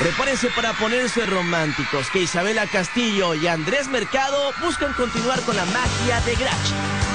Prepárense para ponerse románticos, que Isabela Castillo y Andrés Mercado buscan continuar con la magia de Grachi.